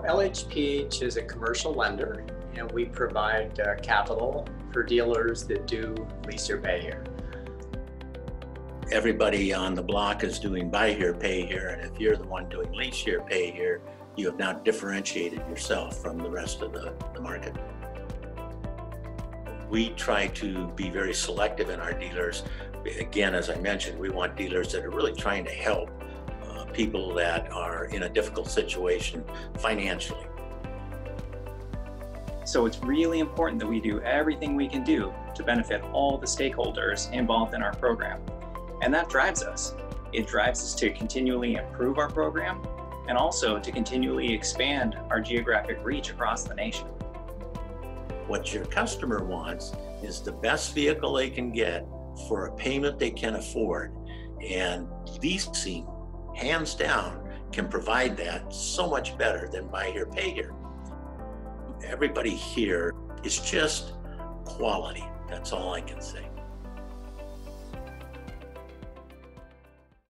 LHPH is a commercial lender and we provide uh, capital for dealers that do lease here, pay here. Everybody on the block is doing buy here, pay here, and if you're the one doing lease here, pay here, you have now differentiated yourself from the rest of the, the market. We try to be very selective in our dealers. Again, as I mentioned, we want dealers that are really trying to help people that are in a difficult situation financially. So it's really important that we do everything we can do to benefit all the stakeholders involved in our program. And that drives us. It drives us to continually improve our program and also to continually expand our geographic reach across the nation. What your customer wants is the best vehicle they can get for a payment they can afford. And leasing, hands down, can provide that so much better than buy here, pay here. Everybody here is just quality. That's all I can say.